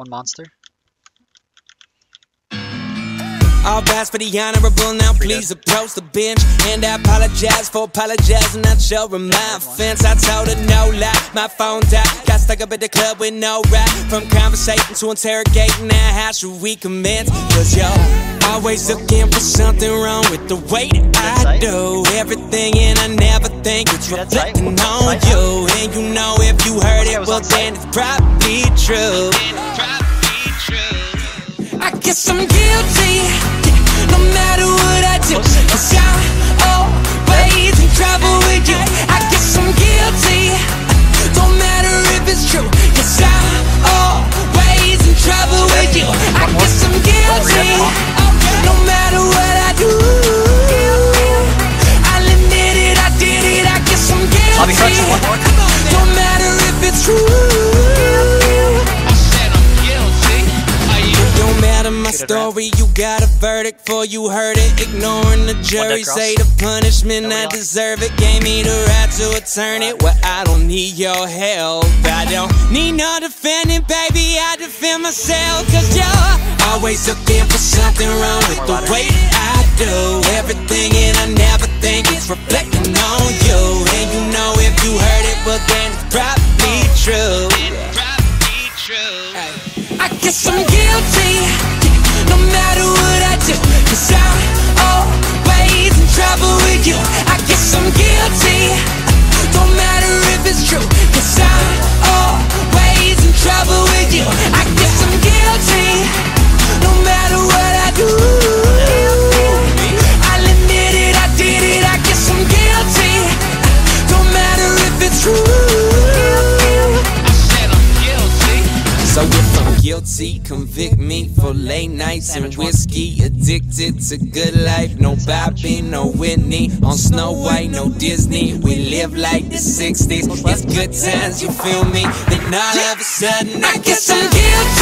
One monster. All rise for the honorable. Now please approach the bench. And I apologize for apologizing. Not showing my offense. I told her no lie. My phone died. Got stuck up at the club with no ride. From conversating to interrogating. Now how should we commence? Cause you're always looking for something wrong with the way that I do everything. And I never think it's reflecting on you. And you know if you heard Okay, I it, then it's probably true. I guess I'm guilty, no matter what I do. Cause I'm always in trouble with you. I guess I'm guilty, don't matter if it's true. Cause I'm always in trouble with you. I guess I'm guilty, my story, you got a verdict for you heard it. Ignoring the jury, say the punishment I deserve it. Gave me the right to attorney it. Well, I don't need your help. I don't need no defending, baby. I defend myself. Cause you're always looking for something wrong with the way I do everything. And I never think it's reflecting on you. And you know if you heard it, well, then it's probably true. I guess I'm guilty, no matter what I do. Cause I'm always in trouble with you. I guess I'm guilty, don't matter if it's true. Cause I'm always in trouble with you. I guess I'm guilty, no matter what I do. I'll admit it, I did it. I guess I'm guilty, don't matter if it's true. So if I'm guilty, convict me for late nights and whiskey. Addicted to good life, no Bobby, no Whitney. On Snow White, no Disney. We live like the 60s. It's good times, you feel me? Then all of a sudden, I guess I'm guilty.